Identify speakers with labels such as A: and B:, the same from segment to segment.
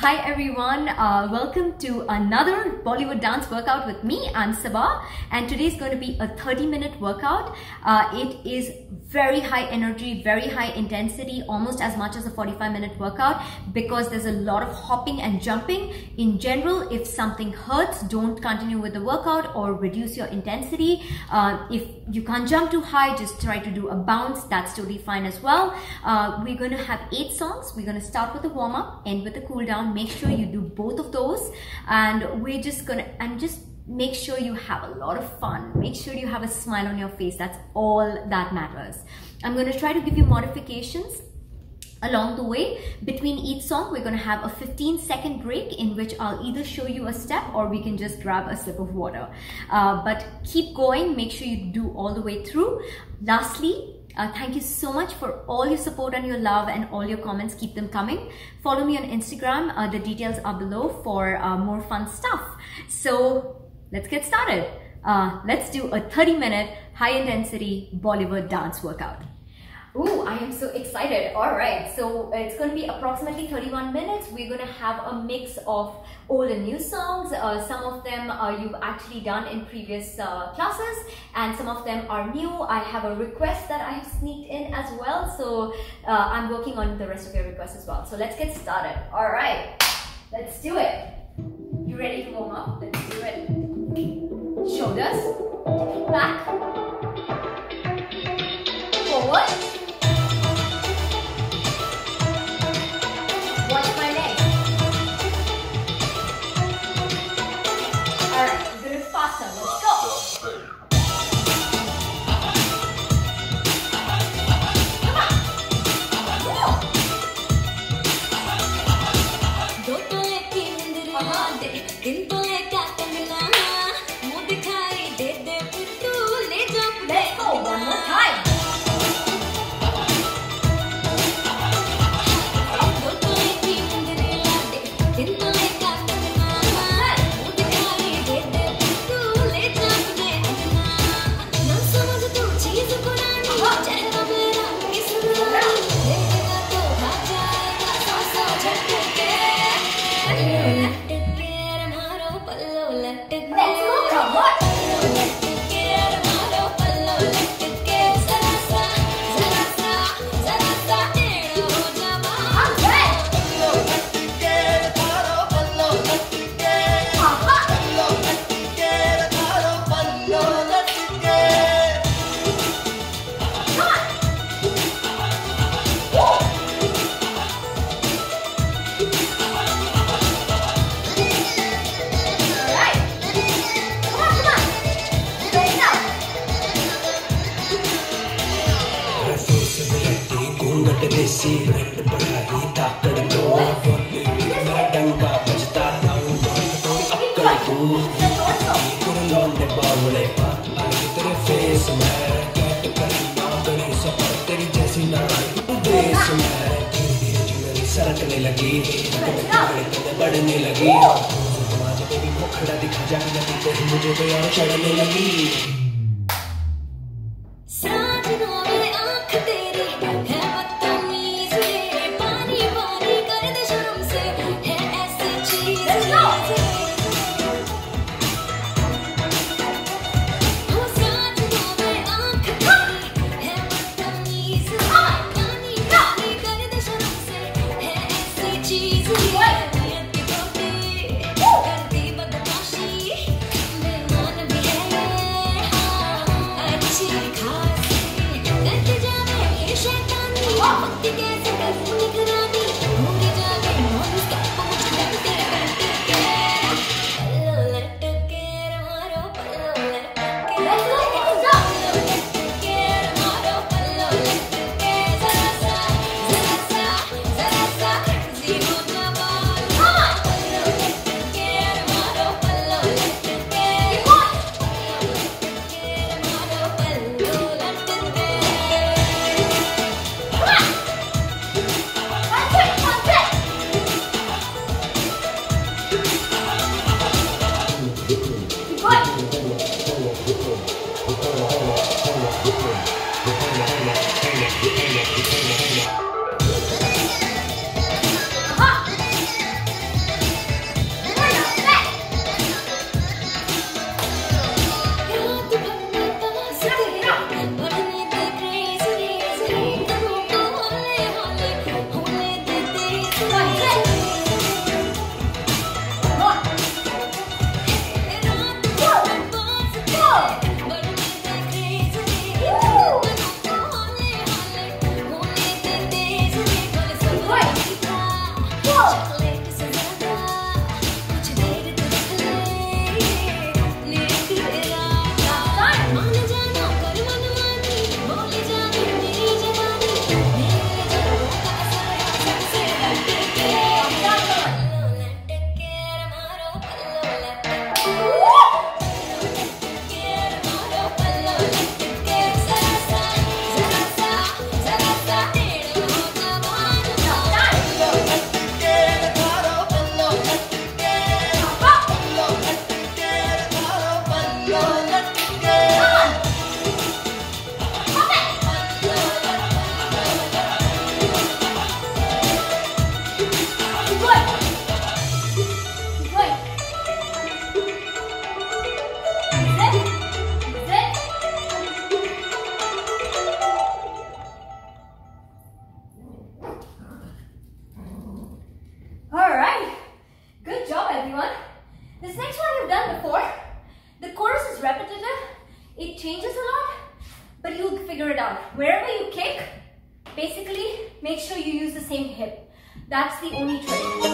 A: Hi everyone, uh, welcome to another Bollywood dance workout with me, I'm Sabah, and today is going to be a 30 minute workout. Uh, it is very high energy, very high intensity, almost as much as a 45 minute workout because there's a lot of hopping and jumping. In general, if something hurts, don't continue with the workout or reduce your intensity. Uh, if you can't jump too high, just try to do a bounce, that's totally fine as well. Uh, we're going to have eight songs. We're going to start with a warm up, end with a cool down make sure you do both of those. And we're just gonna and just make sure you have a lot of fun. Make sure you have a smile on your face. That's all that matters. I'm going to try to give you modifications along the way. Between each song we're going to have a 15 second break in which i'll either show you a step or we can just grab a sip of water. Uh, but keep going. Make sure you do all the way through. Lastly uh, thank you so much for all your support and your love and all your comments. Keep them coming. Follow me on Instagram. Uh, the details are below for uh, more fun stuff. So let's get started. Uh, let's do a 30 minute high intensity Bollywood dance workout. Ooh, I am so excited. All right, so it's going to be approximately 31 minutes. We're going to have a mix of old and new songs. Uh, some of them uh, you've actually done in previous uh, classes and some of them are new. I have a request that I have sneaked in as well. So uh, I'm working on the rest of your requests as well. So let's get started. All right, let's do it. You ready to warm up? Let's do it. Shoulders, back, forward,
B: सरकने लगी बढ़ने लगी भी मुखड़ा दिखा जाने लगी मुझे तो यार चढ़ने लगी
C: That's the only trick.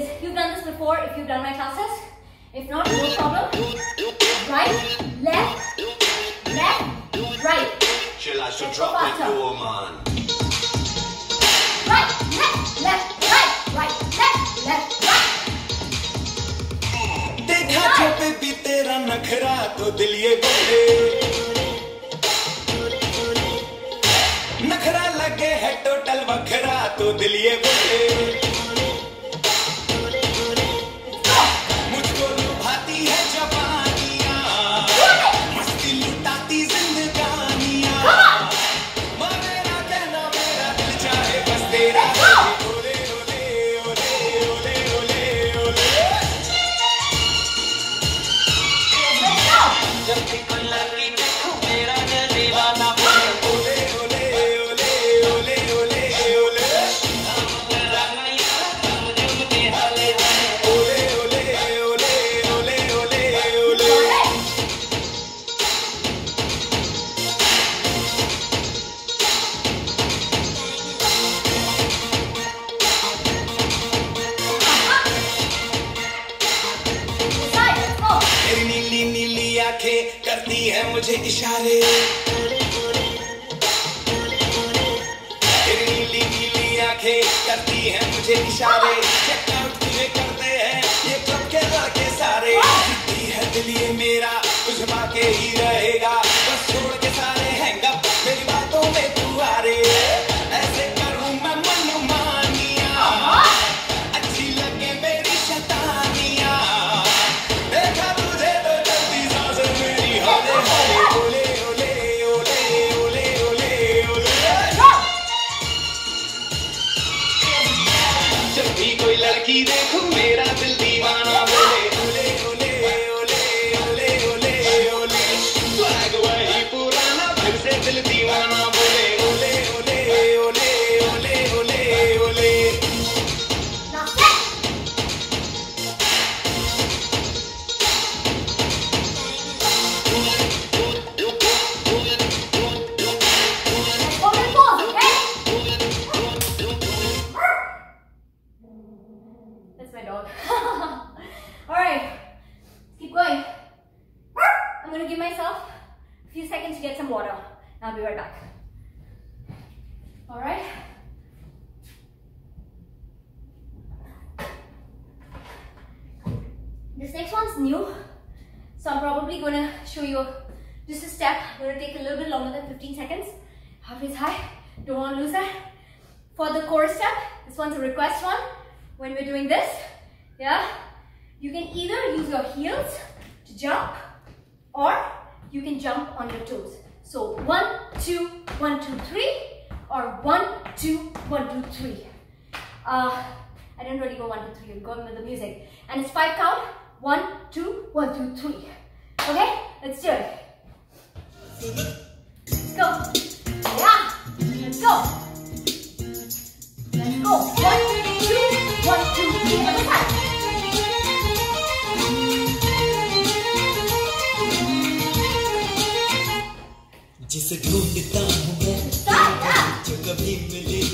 C: is you've done this before if you've done my classes. If not, no problem. Right, left, left, right.
D: She likes
C: to
D: drop it, woman.
C: Right, left, left, right, right, left, left, right.
D: देखा जो baby तेरा नखरा तो दिल ये बोले नखरा लगे है टोटल वखरा तो दिल ये बोले
A: I didn't really go one, two, three. You're going with the music. And it's five count. One, two, one, two, three. Okay? Let's do it. Go. Yeah. Let's go. Let's go. One, two, one, two, three.
E: जिसे ढूंढता हूँ मैं जो कभी मिली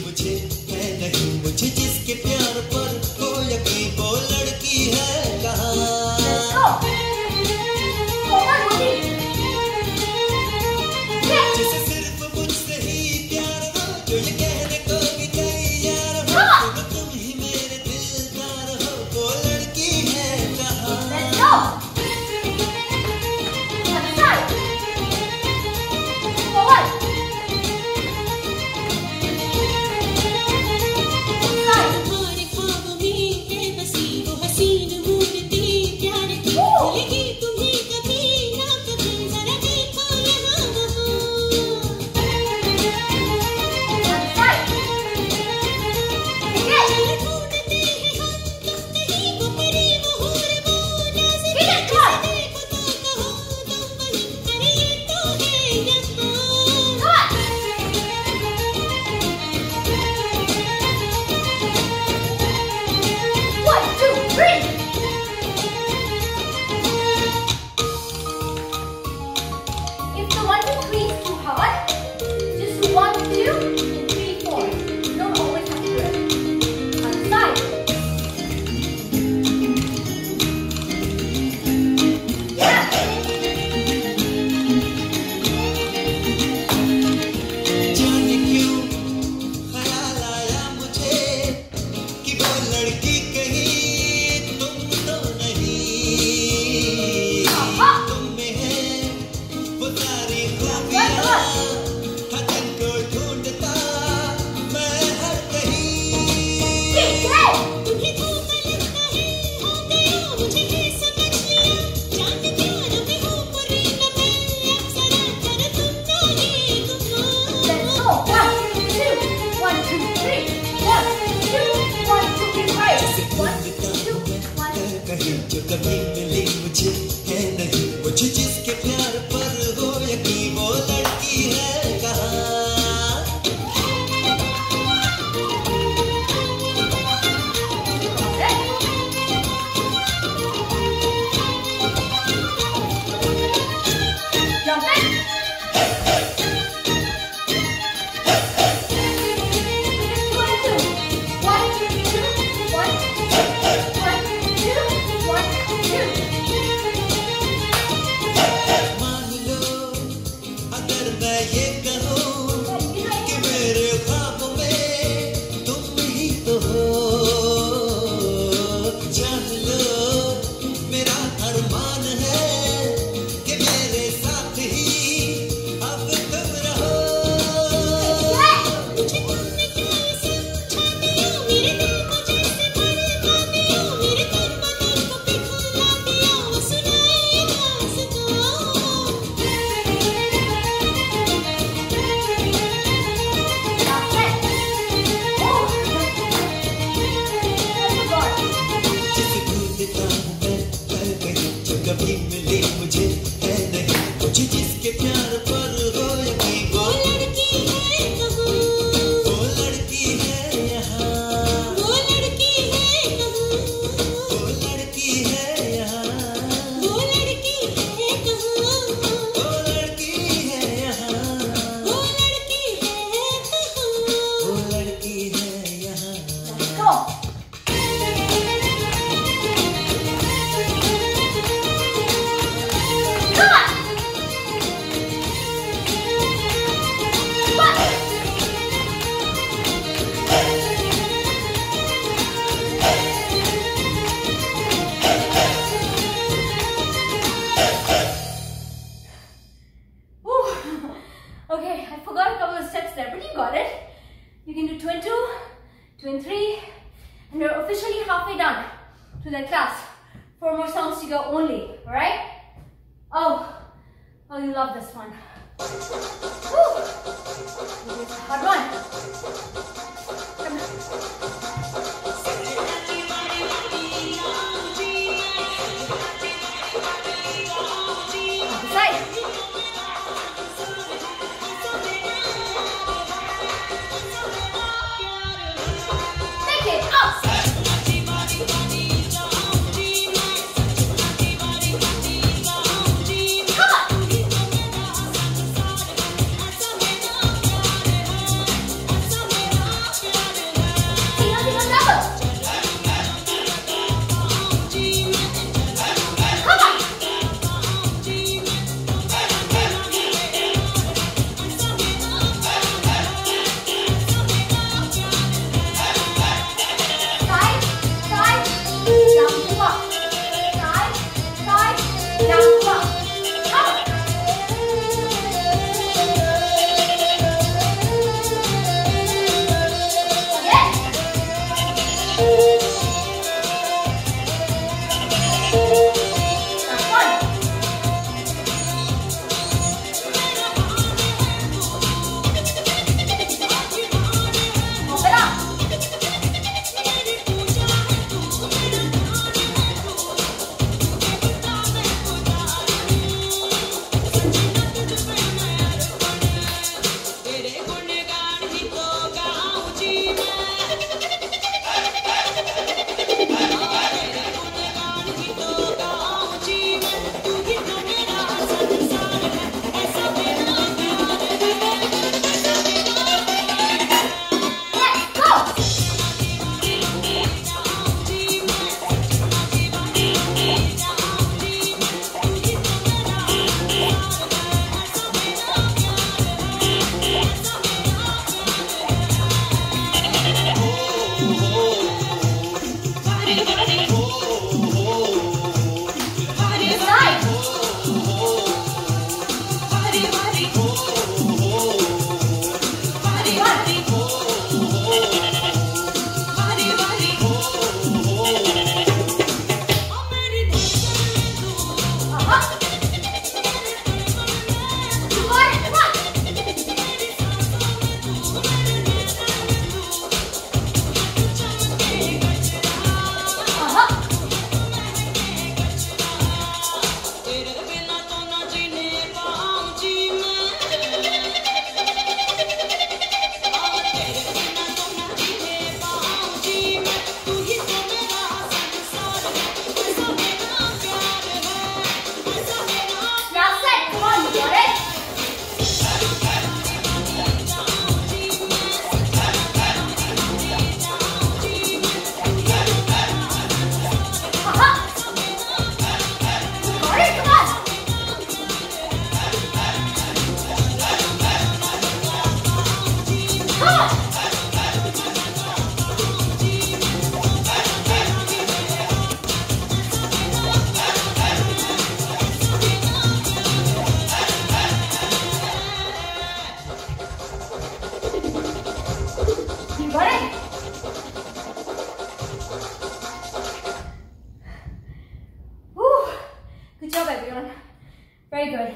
A: Very good.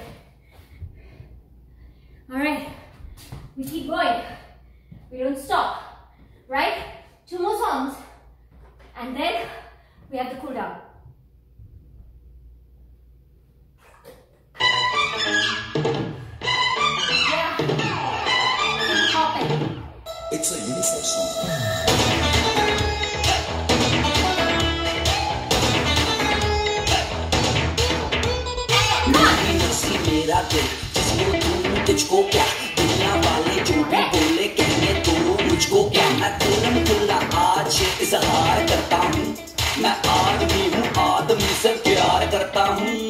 A: All right. We keep going. We don't stop. Right? Two more songs. And then we have the cool down. Yeah.
B: It's a unisex
F: मेरा दिल जिसने तू तुझको क्या? दुनिया वाले जो भी बोले, कहने दोनों मुझको क्या? मैं खुल्लम खुल्ला आज इजहार करता हूँ। मैं आदमी हूँ आदमी से प्यार करता हूँ।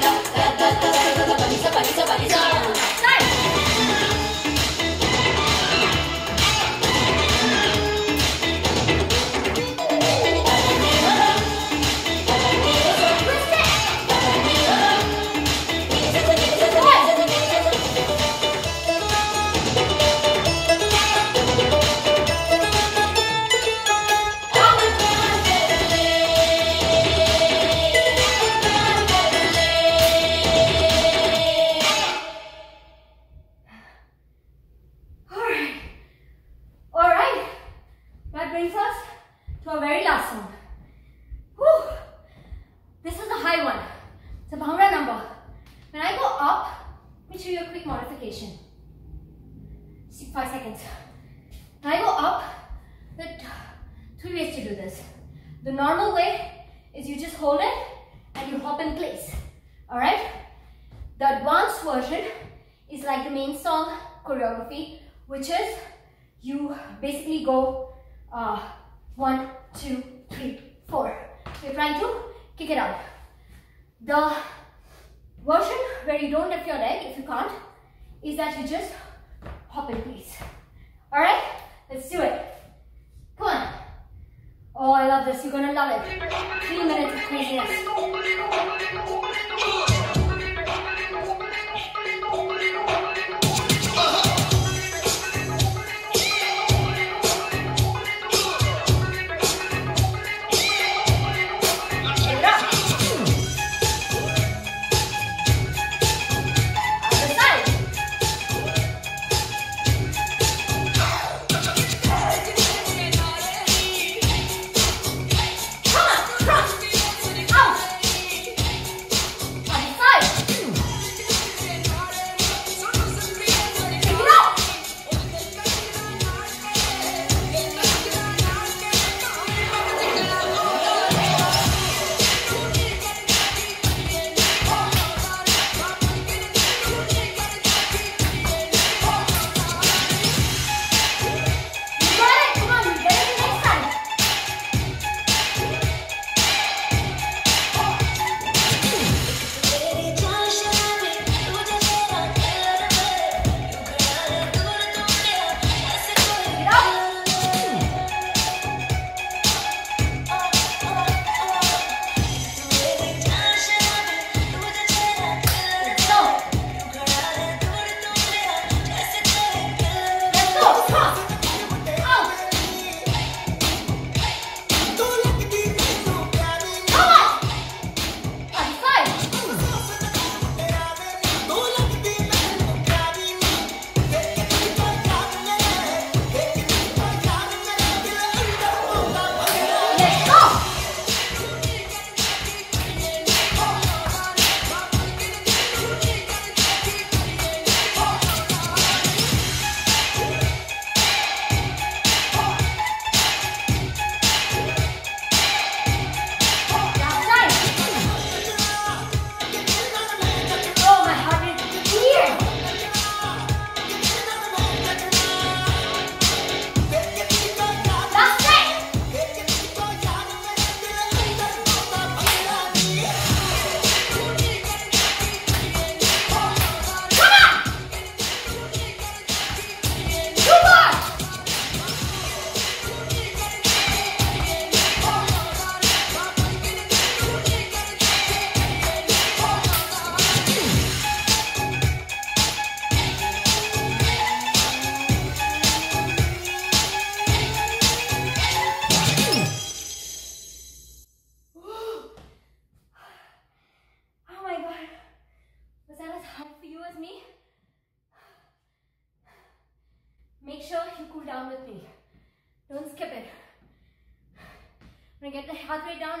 A: five seconds. I go up, there three ways to do this. The normal way is you just hold it and you hop in place. Alright? The advanced version is like the main song choreography, which is you basically go uh, one, two, three, four. You're trying to kick it out. The version where you don't lift your leg, if you can't, is that you just hop in place. Alright? Let's do it. Come on. Oh, I love this. You're gonna love it. Three minutes of craziness. down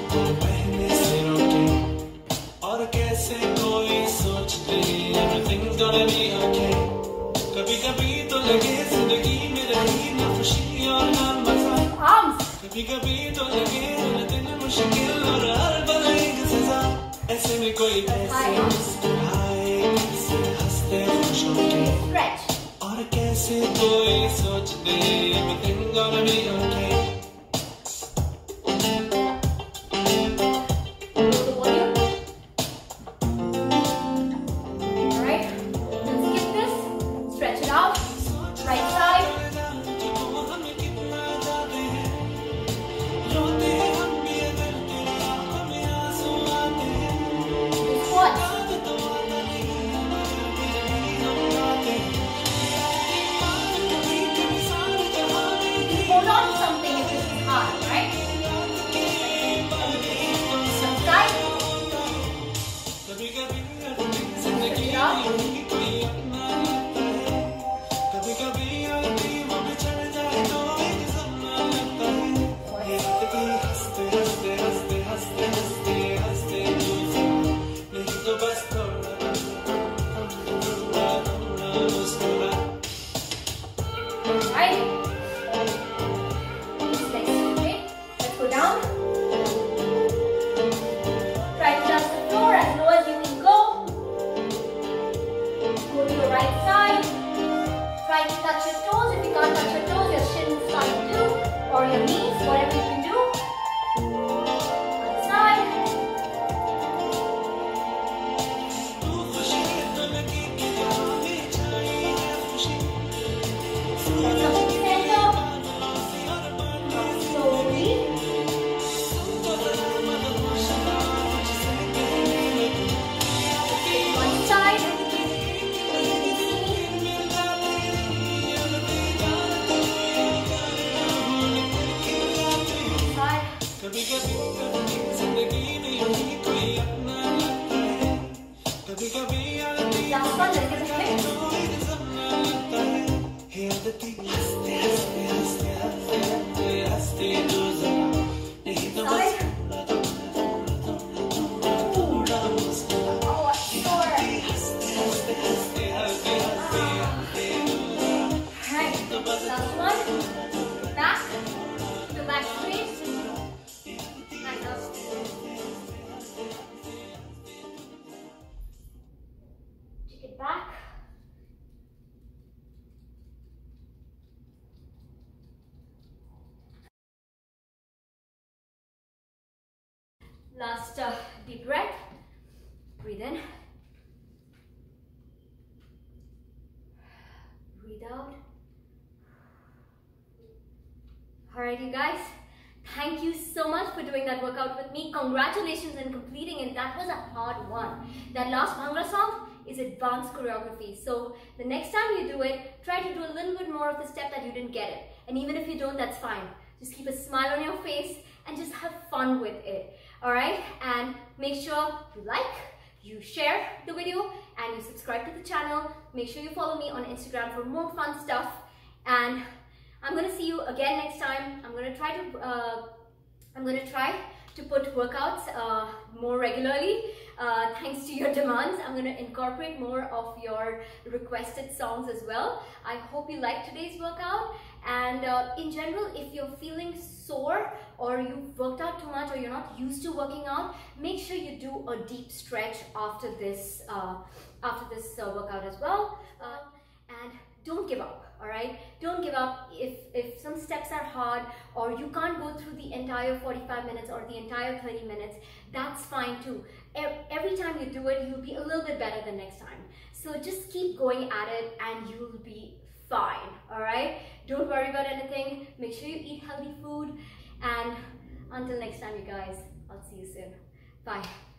G: और भी आँखें। कभी कभी तो लगे ज़िंदगी में रही ना खुशी और ना मज़ा। कभी कभी तो लगे हर दिन मुश्किल और हर बलाई सजा। ऐसे में कोई ऐसे मुस्कुराए कैसे हँसते खुश होके और कैसे कोई सोचते मैं दिन और भी
A: आँखें? to
G: keep us dancing.
A: Last uh, deep breath. Breathe in. Breathe out. Alright, you guys. Thank you so much for doing that workout with me. Congratulations on completing it. That was a hard one. That last Bhangra song is advanced choreography. So the next time you do it, try to do a little bit more of the step that you didn't get it. And even if you don't, that's fine. Just keep a smile on your face and just have fun with it. Alright? And make sure you like, you share the video, and you subscribe to the channel. Make sure you follow me on Instagram for more fun stuff. And I'm gonna see you again next time. I'm gonna try to uh, I'm gonna try to put workouts uh, more regularly. Uh, thanks to your demands, I'm gonna incorporate more of your requested songs as well. I hope you liked today's workout. And uh, in general, if you're feeling sore or you've worked out too much or you're not used to working out, make sure you do a deep stretch after this uh, after this uh, workout as well. Uh, and don't give up all right don't give up. If if some steps are hard or you can't go through the entire 45 minutes or the entire 30 minutes that's fine too. Every time you do it you'll be a little bit better the next time. So just keep going at it and you'll be fine all right don't worry about anything. Make sure you eat healthy food. And until next time you guys i'll see you soon. Bye